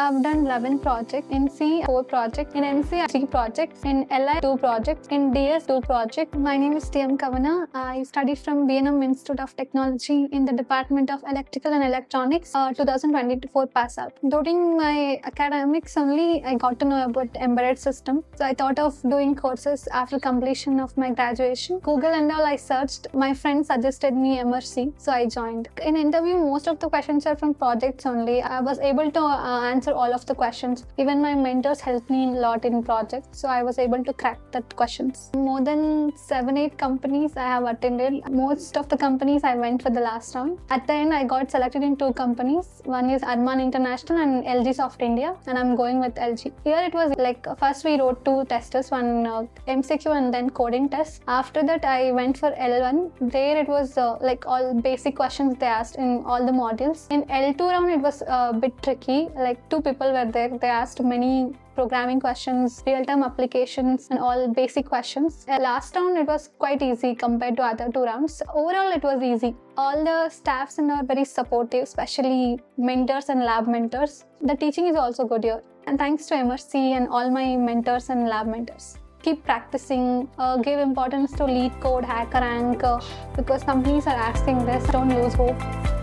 I've done 11 projects. In C, 4 projects. In NC, 3 projects. In LI, 2 projects. In DS, 2 projects. My name is TM Kavana. I studied from BNM Institute of Technology in the Department of Electrical and Electronics, uh, 2024 pass out. During my academics only, I got to know about embedded system. So I thought of doing courses after completion of my graduation. Google and all I searched. My friend suggested me Emertxe, so I joined. In interview, most of the questions are from projects only. I was able to uh, answer all of the questions. Even my mentors helped me a lot in projects, so I was able to crack that questions. More than seven, eight companies I have attended. Most of the companies I went for the last round. At the end, I got selected in two companies. One is Arman International and LG Soft India, and I'm going with LG. Here it was like first we wrote two testers, one uh, MCQ and then coding test. After that, I went for L1. There it was uh, like all basic questions they asked in all the modules. In L2 round, it was a bit tricky. Like two people were there. They asked many programming questions, real-time applications, and all basic questions. Last round, it was quite easy compared to other two rounds. Overall, it was easy. All the staffs are very supportive, especially mentors and lab mentors. The teaching is also good here. And thanks to Emertxe and all my mentors and lab mentors keep practicing, uh, give importance to LeetCode, HackerRank, uh, because companies are asking this, don't lose hope.